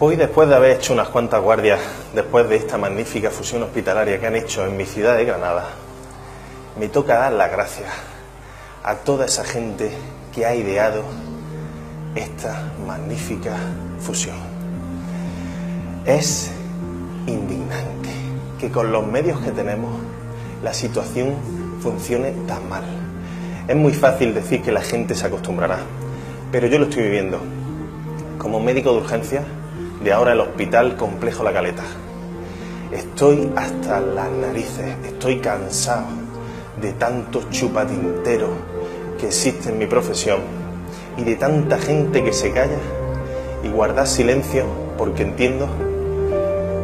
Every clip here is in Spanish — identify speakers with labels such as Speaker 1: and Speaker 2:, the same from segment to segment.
Speaker 1: Hoy, después de haber hecho unas cuantas guardias, después de esta magnífica fusión hospitalaria que han hecho en mi ciudad de Granada, me toca dar las gracias a toda esa gente que ha ideado esta magnífica fusión. Es indignante que con los medios que tenemos la situación funcione tan mal. Es muy fácil decir que la gente se acostumbrará, pero yo lo estoy viviendo. Como médico de urgencia, ahora el Hospital Complejo La Caleta. Estoy hasta las narices, estoy cansado de tanto chupatintero que existe en mi profesión y de tanta gente que se calla y guarda silencio porque entiendo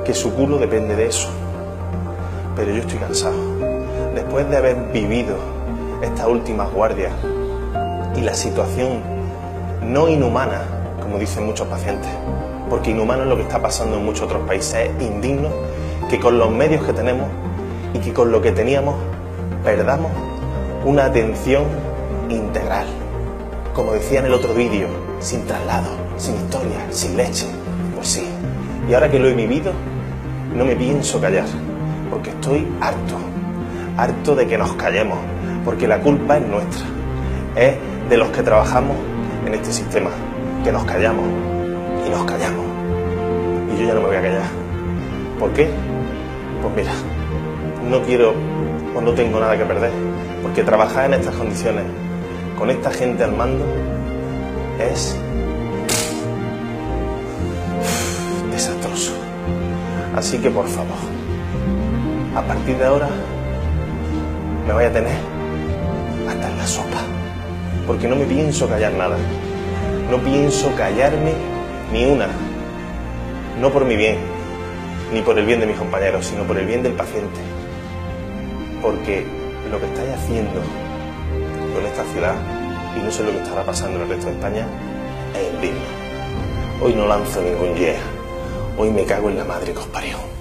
Speaker 1: que su culo depende de eso. Pero yo estoy cansado. Después de haber vivido estas últimas guardias y la situación no inhumana, como dicen muchos pacientes, porque inhumano es lo que está pasando en muchos otros países. Es indigno que con los medios que tenemos y que con lo que teníamos perdamos una atención integral. Como decía en el otro vídeo, sin traslado, sin historia, sin leche. Pues sí. Y ahora que lo he vivido, no me pienso callar, porque estoy harto, harto de que nos callemos, porque la culpa es nuestra, es de los que trabajamos en este sistema, que nos callamos y nos callamos. Y yo ya no me voy a callar. ¿Por qué? Pues mira, no quiero o no tengo nada que perder, porque trabajar en estas condiciones, con esta gente al mando, es desastroso. Así que por favor, a partir de ahora me voy a tener hasta en la sopa, porque no me pienso callar nada. No pienso callarme ni una. No por mi bien, ni por el bien de mis compañeros, sino por el bien del paciente. Porque lo que estáis haciendo con esta ciudad, y no sé lo que estará pasando en el resto de España, es indigno. Hoy no lanzo ningún yeah. Hoy me cago en la madre que os parió.